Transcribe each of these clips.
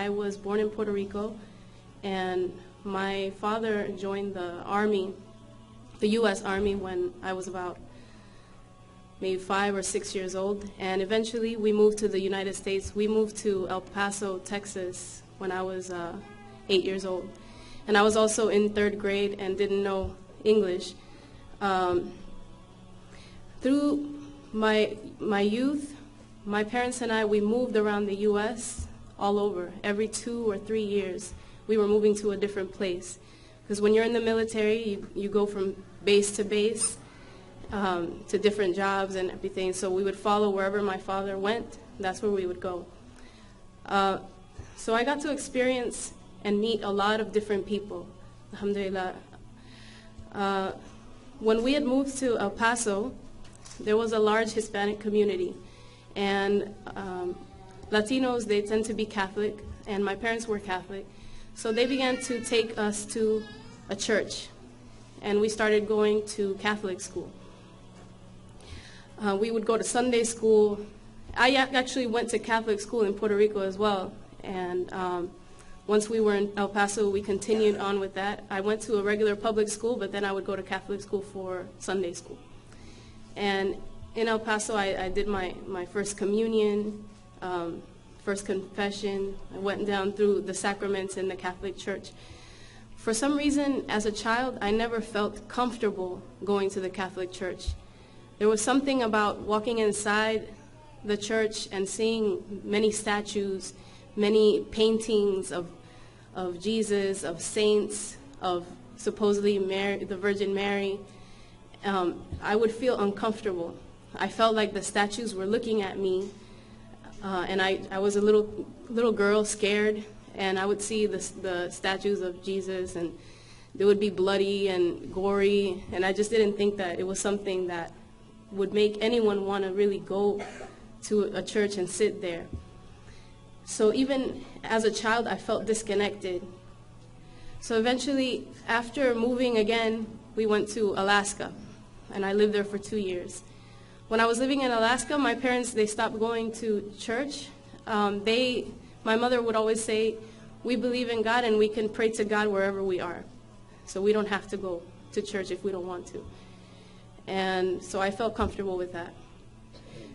I was born in Puerto Rico, and my father joined the Army, the U.S. Army, when I was about maybe five or six years old. And eventually we moved to the United States. We moved to El Paso, Texas, when I was uh, eight years old. And I was also in third grade and didn't know English. Um, through my, my youth, my parents and I, we moved around the U.S. all over. Every two or three years, we were moving to a different place. Because when you're in the military, you, you go from base to base um, to different jobs and everything. So we would follow wherever my father went. That's where we would go. Uh, so I got to experience and meet a lot of different people. Alhamdulillah. Uh, when we had moved to El Paso, there was a large Hispanic community. And um, Latinos, they tend to be Catholic, and my parents were Catholic. So they began to take us to a church, and we started going to Catholic school. Uh, we would go to Sunday school. I actually went to Catholic school in Puerto Rico as well, and um, once we were in El Paso, we continued on with that. I went to a regular public school, but then I would go to Catholic school for Sunday school. And in El Paso, I, I did my, my first communion, um, first confession. I went down through the sacraments in the Catholic Church. For some reason, as a child, I never felt comfortable going to the Catholic Church. There was something about walking inside the church and seeing many statues, many paintings of of Jesus, of saints, of supposedly Mary, the Virgin Mary, um, I would feel uncomfortable. I felt like the statues were looking at me, uh, and I, I was a little little girl, scared, and I would see the, the statues of Jesus, and they would be bloody and gory, and I just didn't think that it was something that would make anyone want to really go to a church and sit there. So even as a child, I felt disconnected. So eventually, after moving again, we went to Alaska, and I lived there for two years. When I was living in Alaska, my parents, they stopped going to church. Um, they, my mother would always say, we believe in God and we can pray to God wherever we are. So we don't have to go to church if we don't want to. And so I felt comfortable with that.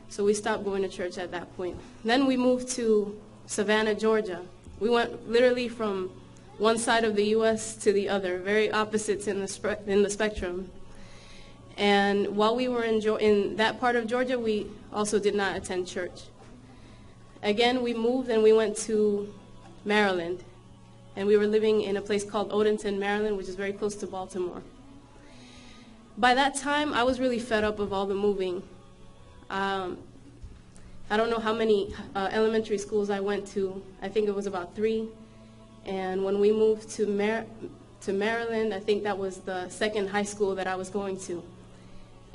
So we stopped going to church at that point. Then we moved to Savannah, Georgia. We went literally from one side of the U.S. to the other, very opposites in the, in the spectrum. And while we were in, in that part of Georgia, we also did not attend church. Again, we moved and we went to Maryland. And we were living in a place called Odenton, Maryland, which is very close to Baltimore. By that time, I was really fed up of all the moving. Um, I don't know how many uh, elementary schools I went to. I think it was about three. And when we moved to, Mar- to Maryland, I think that was the second high school that I was going to.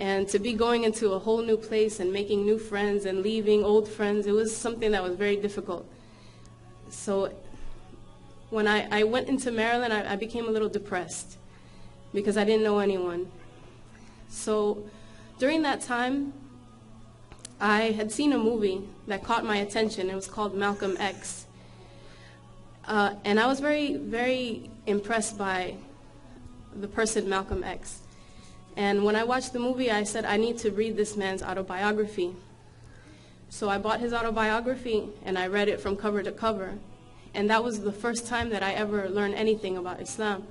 And to be going into a whole new place and making new friends and leaving old friends, it was something that was very difficult. So when I, I went into Maryland, I, I became a little depressed because I didn't know anyone. So during that time, I had seen a movie that caught my attention. It was called Malcolm X. Uh, and I was very, very impressed by the person Malcolm X. And when I watched the movie, I said, I need to read this man's autobiography. So I bought his autobiography and I read it from cover to cover. And that was the first time that I ever learned anything about Islam.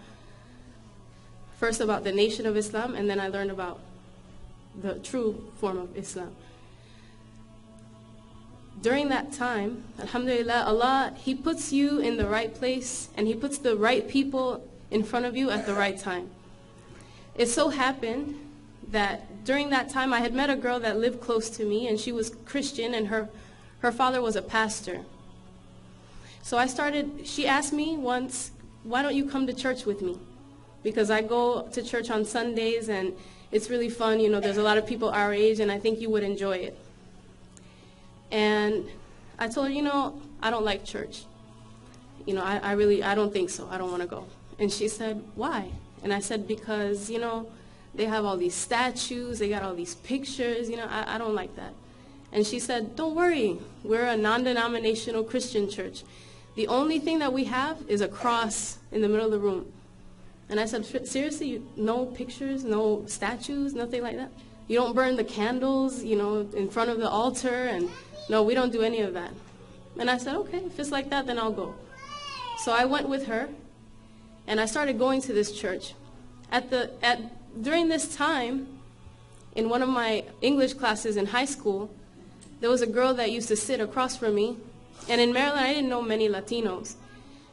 First about the nation of Islam, and then I learned about the true form of Islam during that time, Alhamdulillah, Allah, He puts you in the right place and He puts the right people in front of you at the right time. It so happened that during that time I had met a girl that lived close to me and she was Christian and her, her father was a pastor. So I started, she asked me once, why don't you come to church with me? Because I go to church on Sundays and it's really fun. You know, there's a lot of people our age and I think you would enjoy it. And I told her, you know, I don't like church. You know, I, I really, I don't think so. I don't want to go. And she said, why? And I said, because, you know, they have all these statues, they got all these pictures, you know, I, I don't like that. And she said, don't worry, we're a non-denominational Christian church. The only thing that we have is a cross in the middle of the room. And I said, seriously, no pictures, no statues, nothing like that? You don't burn the candles, you know, in front of the altar, and no, we don't do any of that. And I said, okay, if it's like that, then I'll go. So I went with her, and I started going to this church. At the, at, during this time, in one of my English classes in high school, there was a girl that used to sit across from me. And in Maryland, I didn't know many Latinos.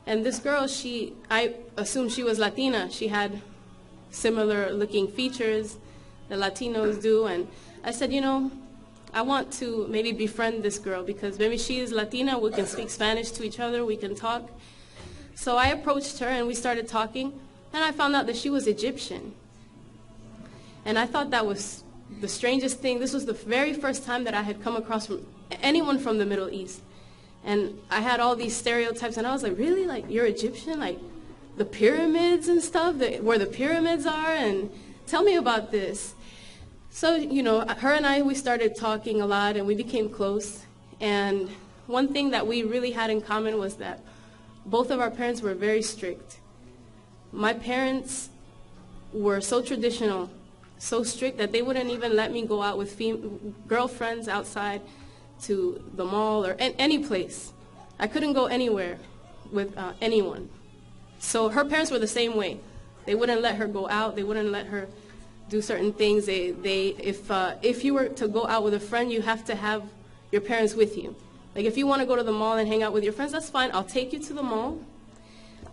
And this girl, she, I assumed she was Latina. She had similar looking features that Latinos do. And I said, you know, I want to maybe befriend this girl because maybe she is Latina. We can speak Spanish to each other. We can talk. So I approached her and we started talking. And I found out that she was Egyptian. And I thought that was the strangest thing. This was the very first time that I had come across from anyone from the Middle East. And I had all these stereotypes, and I was like, really? Like, you're Egyptian? Like, the pyramids and stuff, the, where the pyramids are? And tell me about this. So, you know, her and I, we started talking a lot, and we became close. And one thing that we really had in common was that both of our parents were very strict. My parents were so traditional so strict that they wouldn't even let me go out with girlfriends outside to the mall or any place. I couldn't go anywhere with uh, anyone. So her parents were the same way. They wouldn't let her go out. They wouldn't let her do certain things. They, they, if, uh, if you were to go out with a friend, you have to have your parents with you. Like if you want to go to the mall and hang out with your friends, that's fine. I'll take you to the mall.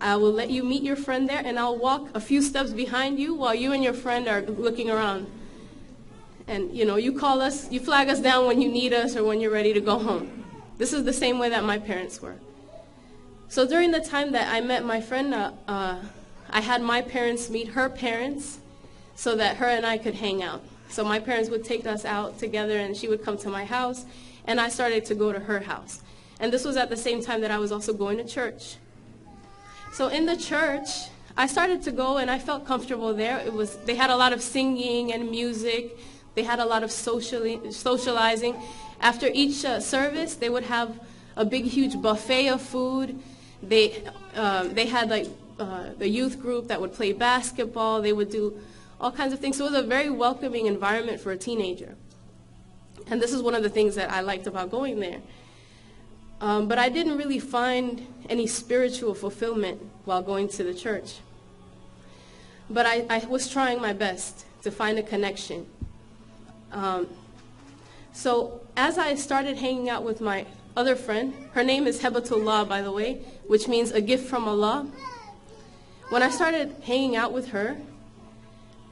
I will let you meet your friend there, and I'll walk a few steps behind you while you and your friend are looking around. And, you know, you call us, you flag us down when you need us or when you're ready to go home. This is the same way that my parents were. So during the time that I met my friend, uh, uh, I had my parents meet her parents so that her and I could hang out. So my parents would take us out together, and she would come to my house, and I started to go to her house. And this was at the same time that I was also going to church. So in the church, I started to go and I felt comfortable there. It was, they had a lot of singing and music. They had a lot of socially, socializing. After each uh, service, they would have a big, huge buffet of food. They, uh, they had like uh, the youth group that would play basketball. They would do all kinds of things. So it was a very welcoming environment for a teenager. And this is one of the things that I liked about going there. Um, but I didn't really find any spiritual fulfillment while going to the church. But I, I was trying my best to find a connection. Um, so as I started hanging out with my other friend, her name is Hebatullah, by the way, which means a gift from Allah. When I started hanging out with her,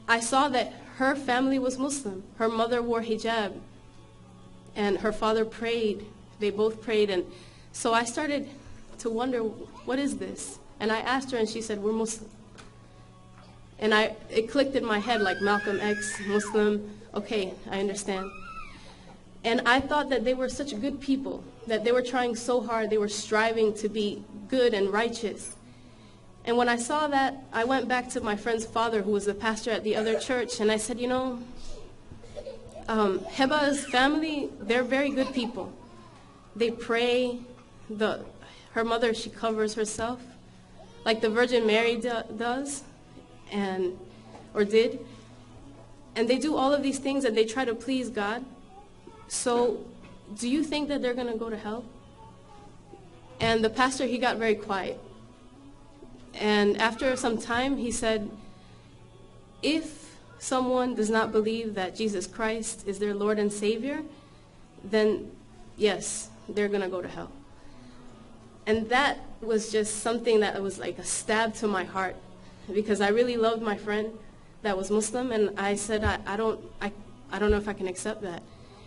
I saw that her family was Muslim. Her mother wore hijab, and her father prayed they both prayed. And so I started to wonder, what is this? And I asked her, and she said, we're Muslim. And I, it clicked in my head like Malcolm X, Muslim. Okay, I understand. And I thought that they were such good people, that they were trying so hard, they were striving to be good and righteous. And when I saw that, I went back to my friend's father, who was the pastor at the other church, and I said, you know, um, Heba's family, they're very good people. They pray. The, her mother, she covers herself like the Virgin Mary do, does and or did. And they do all of these things and they try to please God. So do you think that they're going to go to hell? And the pastor, he got very quiet. And after some time, he said, if someone does not believe that Jesus Christ is their Lord and Savior, then yes, they're going to go to hell. And that was just something that was like a stab to my heart because I really loved my friend that was Muslim and I said, I, I, don't, I, I don't know if I can accept that.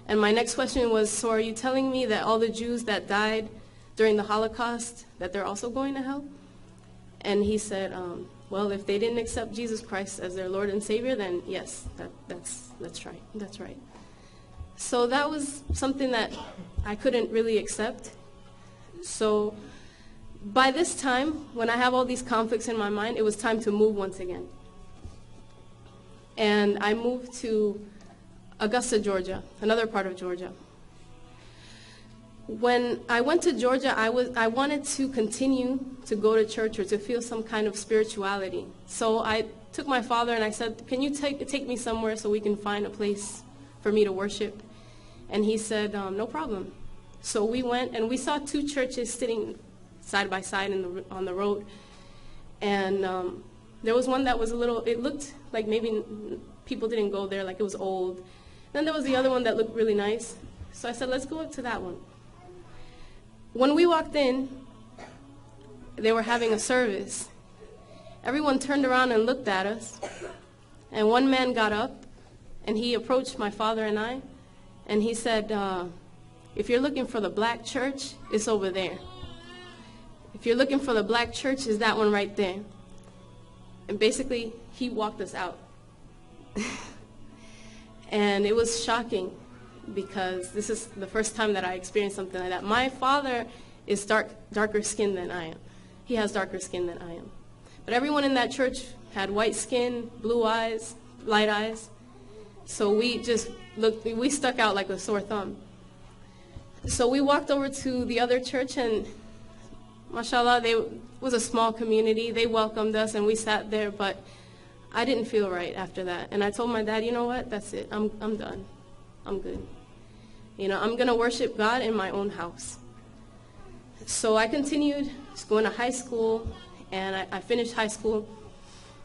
And my next question was, so are you telling me that all the Jews that died during the Holocaust, that they're also going to hell? And he said, um, well, if they didn't accept Jesus Christ as their Lord and Savior, then yes, that, that's, that's right. That's right. So that was something that I couldn't really accept. So by this time, when I have all these conflicts in my mind, it was time to move once again. And I moved to Augusta, Georgia, another part of Georgia. When I went to Georgia, I, was, I wanted to continue to go to church or to feel some kind of spirituality. So I took my father and I said, can you take, take me somewhere so we can find a place for me to worship? And he said, um, no problem. So we went and we saw two churches sitting side by side in the, on the road. And um, there was one that was a little, it looked like maybe people didn't go there, like it was old. Then there was the other one that looked really nice. So I said, let's go up to that one. When we walked in, they were having a service. Everyone turned around and looked at us. And one man got up and he approached my father and I and he said, uh, if you're looking for the black church, it's over there. If you're looking for the black church, is that one right there. And basically, he walked us out. and it was shocking because this is the first time that I experienced something like that. My father is dark, darker skinned than I am. He has darker skin than I am. But everyone in that church had white skin, blue eyes, light eyes. So we just looked, we stuck out like a sore thumb. So we walked over to the other church and mashallah, they was a small community. They welcomed us and we sat there, but I didn't feel right after that. And I told my dad, you know what, that's it. I'm, I'm done. I'm good. You know, I'm going to worship God in my own house. So I continued going to high school, and I, I, finished high school.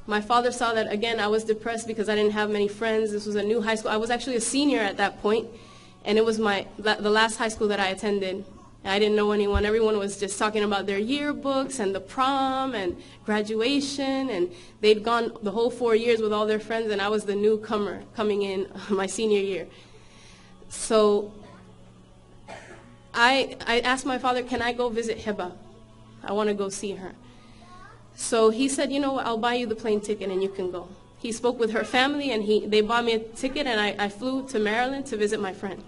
My father saw that, again, I was depressed because I didn't have many friends. This was a new high school. I was actually a senior at that point, and it was my, the last high school that I attended. I didn't know anyone. Everyone was just talking about their yearbooks and the prom and graduation, and they'd gone the whole four years with all their friends, and I was the newcomer coming in my senior year. So I, I asked my father, can I go visit Heba? I want to go see her. So he said, you know what, I'll buy you the plane ticket and you can go. He spoke with her family and he, they bought me a ticket and I, I flew to Maryland to visit my friend.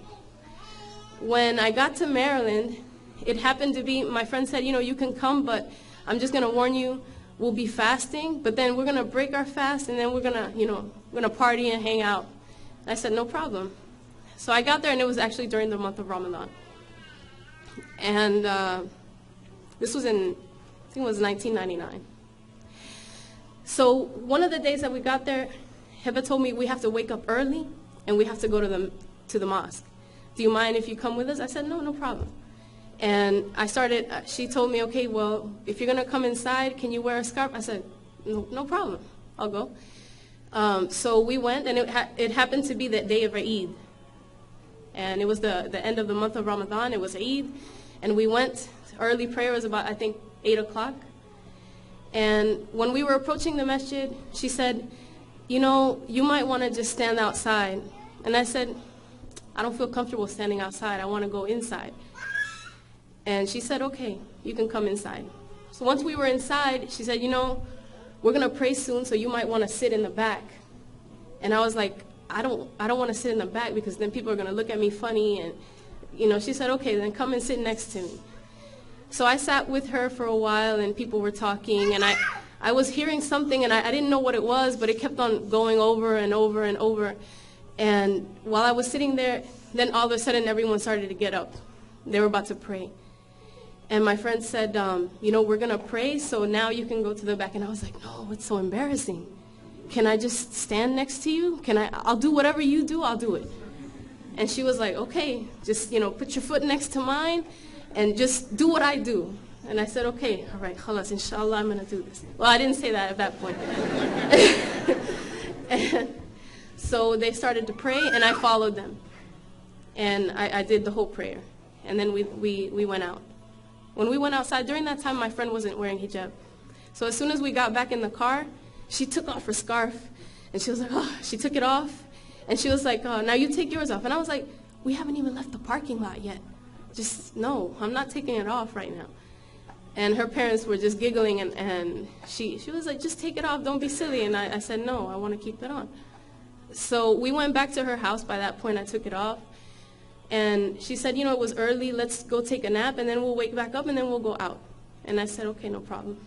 When I got to Maryland, it happened to be, my friend said, you know, you can come, but I'm just going to warn you, we'll be fasting, but then we're going to break our fast and then we're going to, you know, we're going to party and hang out. I said, no problem. So I got there and it was actually during the month of Ramadan. And uh, this was in, I think it was 1999. So one of the days that we got there, Heba told me we have to wake up early and we have to go to the, to the mosque. Do you mind if you come with us? I said, no, no problem. And I started, uh, she told me, okay, well, if you're going to come inside, can you wear a scarf? I said, no, no problem. I'll go. Um, so we went, and it, ha it happened to be that day of Eid. And it was the, the end of the month of Ramadan. It was Eid. And we went, early prayer was about, I think, 8 o'clock. And when we were approaching the masjid, she said, you know, you might want to just stand outside. And I said, I don't feel comfortable standing outside. I want to go inside. And she said, okay, you can come inside. So once we were inside, she said, you know, we're going to pray soon, so you might want to sit in the back. And I was like, I don't, I don't want to sit in the back because then people are going to look at me funny and you know, she said, okay, then come and sit next to me. So I sat with her for a while and people were talking and I, I was hearing something and I, I didn't know what it was, but it kept on going over and over and over. And while I was sitting there, then all of a sudden everyone started to get up. They were about to pray. And my friend said, um, you know, we're going to pray, so now you can go to the back. And I was like, no, it's so embarrassing. Can I just stand next to you? Can I, I'll do whatever you do, I'll do it. And she was like, okay, just, you know, put your foot next to mine and just do what I do. And I said, okay, all right, khalas, inshallah, I'm going to do this. Well, I didn't say that at that point. so they started to pray, and I followed them. And I, I did the whole prayer. And then we, we, we went out. When we went outside, during that time, my friend wasn't wearing hijab. So as soon as we got back in the car, she took off her scarf. And she was like, oh, she took it off. And she was like, oh, now you take yours off. And I was like, we haven't even left the parking lot yet. Just, no, I'm not taking it off right now. And her parents were just giggling, and, and she, she was like, just take it off, don't be silly. And I, I said, no, I want to keep it on. So we went back to her house. By that point, I took it off. And she said, you know, it was early, let's go take a nap, and then we'll wake back up, and then we'll go out. And I said, okay, no problem.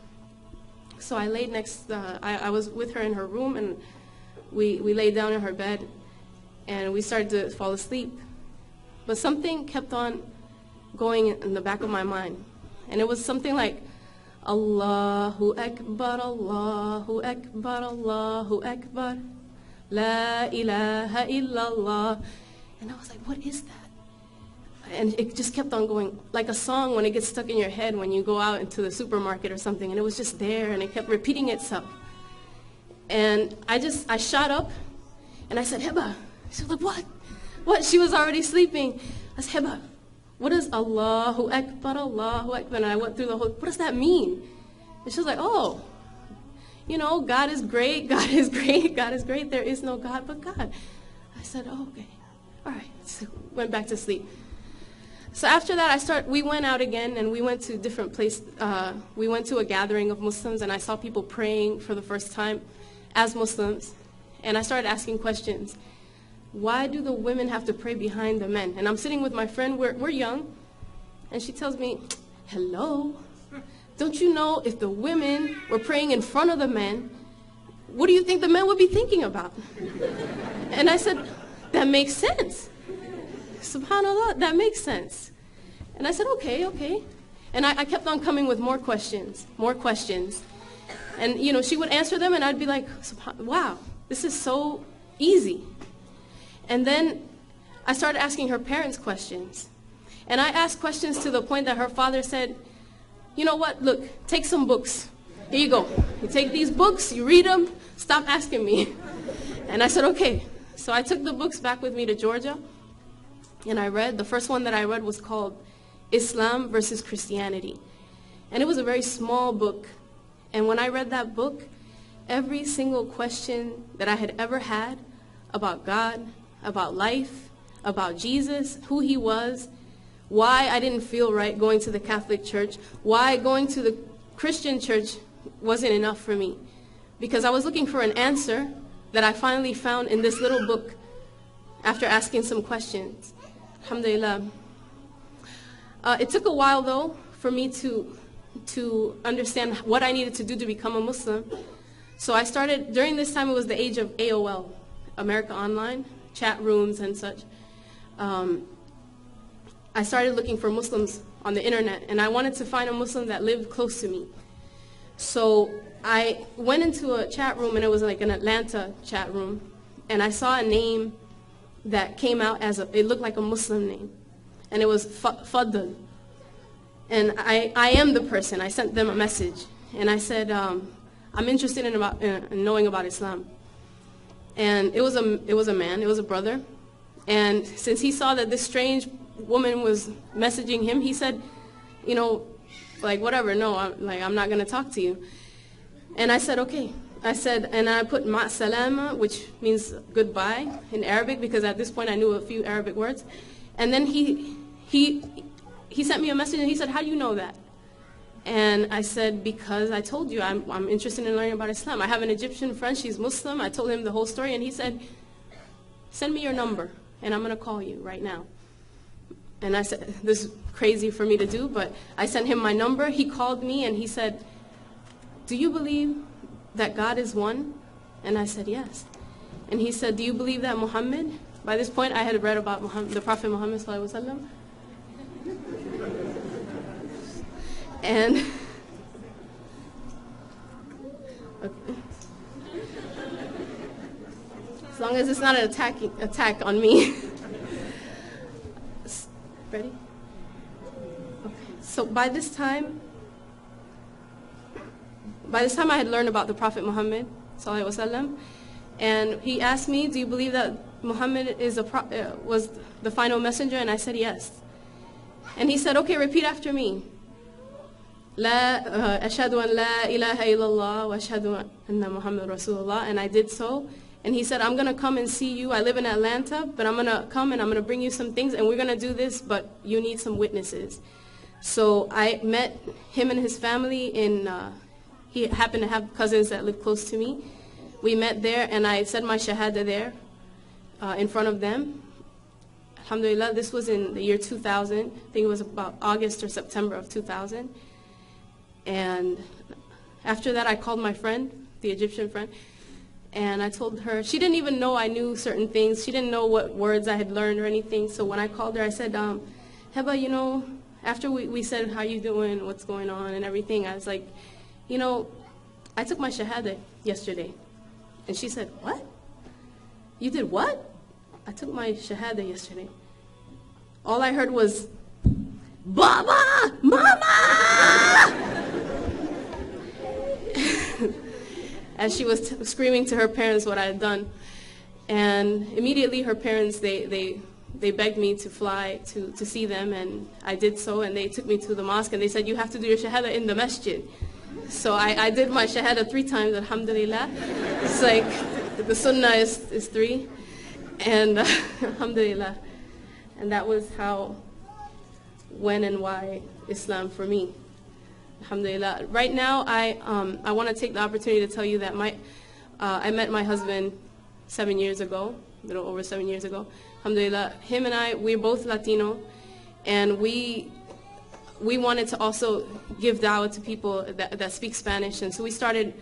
So I laid next, uh, I, I was with her in her room, and we, we laid down in her bed and we started to fall asleep. But something kept on going in the back of my mind. And it was something like, Allahu Akbar, Allahu Akbar, Allahu Akbar, La ilaha illallah. And I was like, what is that? And it just kept on going, like a song when it gets stuck in your head when you go out into the supermarket or something. And it was just there and it kept repeating itself. And I just, I shot up and I said, Heba. She was like, what? What? She was already sleeping. I said, Heba, what does Allahu Akbar, Allahu Akbar? And I went through the whole, what does that mean? And she was like, oh, you know, God is great, God is great, God is great. There is no God but God. I said, oh, okay. All right. So went back to sleep. So after that, I start. We went out again, and we went to different places. Uh, we went to a gathering of Muslims, and I saw people praying for the first time as Muslims, and I started asking questions. Why do the women have to pray behind the men? And I'm sitting with my friend. We're we're young, and she tells me, "Hello, don't you know if the women were praying in front of the men, what do you think the men would be thinking about?" And I said, "That makes sense." subhanallah, that makes sense. And I said, okay, okay. And I, I, kept on coming with more questions, more questions. And, you know, she would answer them and I'd be like, wow, this is so easy. And then I started asking her parents questions. And I asked questions to the point that her father said, you know what, look, take some books. Here you go. You take these books, you read them, stop asking me. And I said, okay. So I took the books back with me to Georgia and I read, the first one that I read was called Islam versus Christianity. And it was a very small book. And when I read that book, every single question that I had ever had about God, about life, about Jesus, who he was, why I didn't feel right going to the Catholic Church, why going to the Christian church wasn't enough for me. Because I was looking for an answer that I finally found in this little book after asking some questions. Alhamdulillah. Uh, it took a while, though, for me to, to understand what I needed to do to become a Muslim. So I started, during this time, it was the age of AOL, America Online, chat rooms and such. Um, I started looking for Muslims on the internet, and I wanted to find a Muslim that lived close to me. So I went into a chat room, and it was like an Atlanta chat room, and I saw a name that came out as a, it looked like a Muslim name. And it was Fadl. And I, I am the person. I sent them a message. And I said, um, I'm interested in, about, in knowing about Islam. And it was, a, it was a man, it was a brother. And since he saw that this strange woman was messaging him, he said, you know, like, whatever, no, I'm, like, I'm not going to talk to you. And I said, okay. I said, and I put ma salama, which means goodbye in Arabic, because at this point I knew a few Arabic words. And then he, he, he sent me a message and he said, how do you know that? And I said, because I told you I'm, I'm interested in learning about Islam. I have an Egyptian friend, she's Muslim. I told him the whole story and he said, send me your number and I'm going to call you right now. And I said, this is crazy for me to do, but I sent him my number. He called me and he said, do you believe that God is one? And I said, yes. And he said, do you believe that Muhammad? By this point, I had read about Muhammad, the Prophet Muhammad sallallahu And okay. as long as it's not an attack, attack on me. Ready? Okay. So by this time, by this time I had learned about the Prophet Muhammad وسلم, and he asked me, do you believe that Muhammad is a pro- uh, was the final messenger? And I said yes. And he said, okay, repeat after me. La, uh, Ashadu an la ilaha illallah wa ashadu anna Muhammad Rasulullah. And I did so. And he said, I'm going to come and see you. I live in Atlanta, but I'm going to come and I'm going to bring you some things. And we're going to do this, but you need some witnesses. So I met him and his family in, uh, he happened to have cousins that live close to me. We met there and I said my shahada there uh, in front of them. Alhamdulillah, this was in the year 2000. I think it was about August or September of 2000. And after that, I called my friend, the Egyptian friend, and I told her, she didn't even know I knew certain things. She didn't know what words I had learned or anything. So when I called her, I said, um, Heba, you know, after we, we said, how you doing, what's going on, and everything, I was like, you know, I took my shahada yesterday. And she said, what? You did what? I took my shahada yesterday. All I heard was, Baba! Mama! As she was screaming to her parents what I had done. And immediately her parents, they, they, they begged me to fly to, to see them, and I did so, and they took me to the mosque, and they said, you have to do your shahada in the masjid. So I, I did my shahada three times, alhamdulillah. It's like the sunnah is, is three, and uh, alhamdulillah. And that was how, when and why Islam for me. Alhamdulillah. Right now, I, um, I want to take the opportunity to tell you that my, uh, I met my husband seven years ago, a little over seven years ago. Alhamdulillah. Him and I, we're both Latino, and we, we wanted to also give dawah to people that, that speak Spanish, and so we started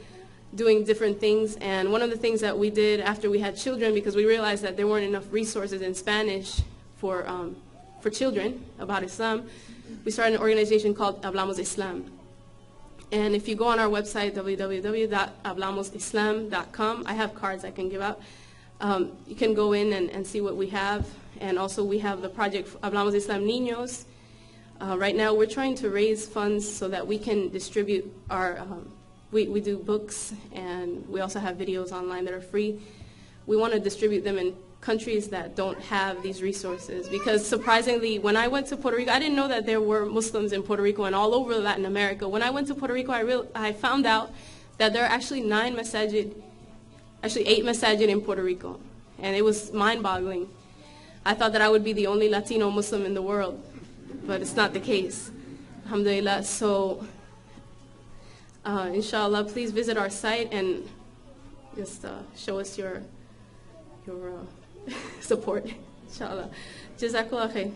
doing different things. And one of the things that we did after we had children, because we realized that there weren't enough resources in Spanish for, um, for children about Islam, we started an organization called Hablamos Islam. And if you go on our website, www.hablamosislam.com, I have cards I can give out. Um, you can go in and, and see what we have. And also we have the project Hablamos Islam Niños. Uh, right now we're trying to raise funds so that we can distribute our, um, we, we do books and we also have videos online that are free. We want to distribute them in countries that don't have these resources. Because surprisingly, when I went to Puerto Rico, I didn't know that there were Muslims in Puerto Rico and all over Latin America. When I went to Puerto Rico, I, real, I found out that there are actually nine masajid, actually eight masajid in Puerto Rico. And it was mind-boggling. I thought that I would be the only Latino Muslim in the world, but it's not the case. Alhamdulillah. So, uh, inshallah, please visit our site and just uh, show us your your uh, support, inshallah. Jazakallah khair.